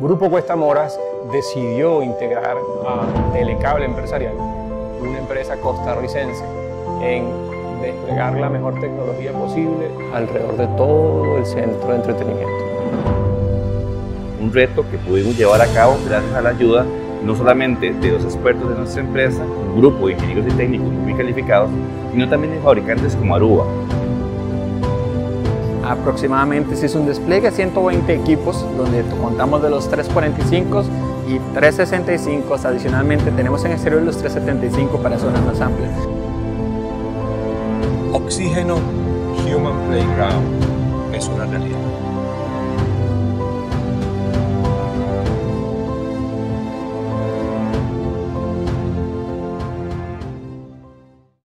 Grupo Cuesta Moras decidió integrar a Telecable Empresarial, una empresa costarricense, en desplegar la mejor tecnología posible alrededor de todo el centro de entretenimiento. Un reto que pudimos llevar a cabo gracias a la ayuda no solamente de los expertos de nuestra empresa, un grupo de ingenieros y técnicos muy calificados, sino también de fabricantes como Aruba, aproximadamente se hizo un despliegue de 120 equipos donde contamos de los 345 y 365, adicionalmente tenemos en exterior los 375 para zonas más amplias. Oxígeno Human Playground es una realidad.